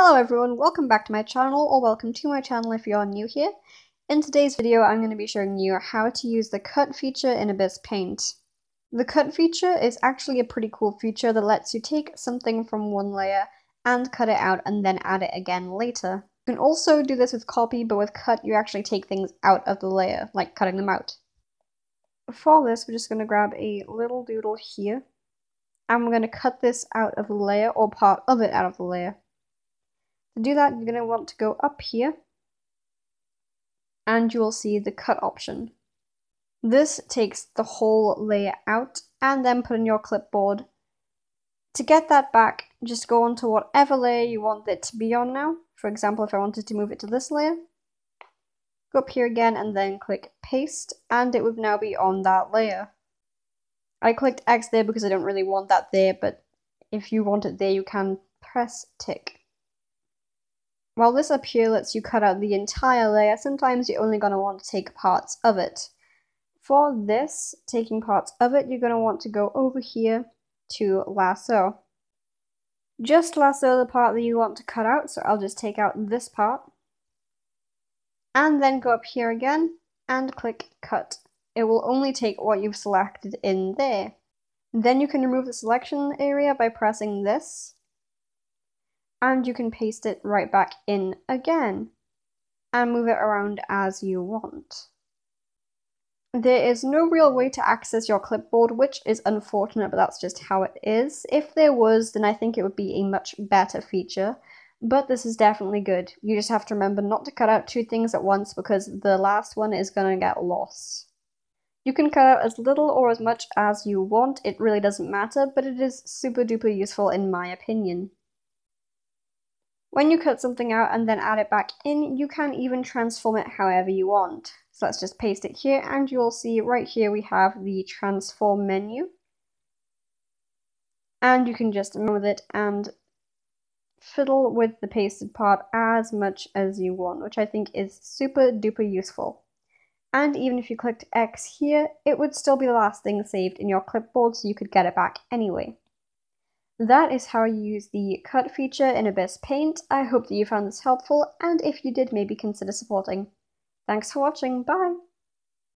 Hello everyone, welcome back to my channel, or welcome to my channel if you're new here. In today's video, I'm going to be showing you how to use the cut feature in Ibis Paint. The cut feature is actually a pretty cool feature that lets you take something from one layer and cut it out and then add it again later. You can also do this with copy, but with cut you actually take things out of the layer, like cutting them out. For this, we're just going to grab a little doodle here, and we're going to cut this out of the layer, or part of it out of the layer. To do that, you're going to want to go up here and you will see the cut option. This takes the whole layer out and then put in your clipboard. To get that back, just go onto whatever layer you want it to be on now. For example, if I wanted to move it to this layer, go up here again and then click paste and it would now be on that layer. I clicked X there because I don't really want that there, but if you want it there, you can press tick. While this up here lets you cut out the entire layer, sometimes you're only going to want to take parts of it. For this, taking parts of it, you're going to want to go over here to lasso. Just lasso the part that you want to cut out, so I'll just take out this part. And then go up here again and click cut. It will only take what you've selected in there. Then you can remove the selection area by pressing this and you can paste it right back in again and move it around as you want. There is no real way to access your clipboard, which is unfortunate, but that's just how it is. If there was, then I think it would be a much better feature, but this is definitely good. You just have to remember not to cut out two things at once because the last one is going to get lost. You can cut out as little or as much as you want, it really doesn't matter, but it is super duper useful in my opinion. When you cut something out and then add it back in, you can even transform it however you want. So let's just paste it here and you'll see right here we have the transform menu. And you can just move it and fiddle with the pasted part as much as you want, which I think is super duper useful. And even if you clicked X here, it would still be the last thing saved in your clipboard so you could get it back anyway. That is how you use the cut feature in Ibis Paint. I hope that you found this helpful, and if you did, maybe consider supporting. Thanks for watching, bye!